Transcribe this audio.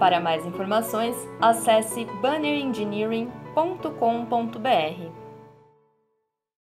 Para mais informações, acesse bannerengineering.com.br.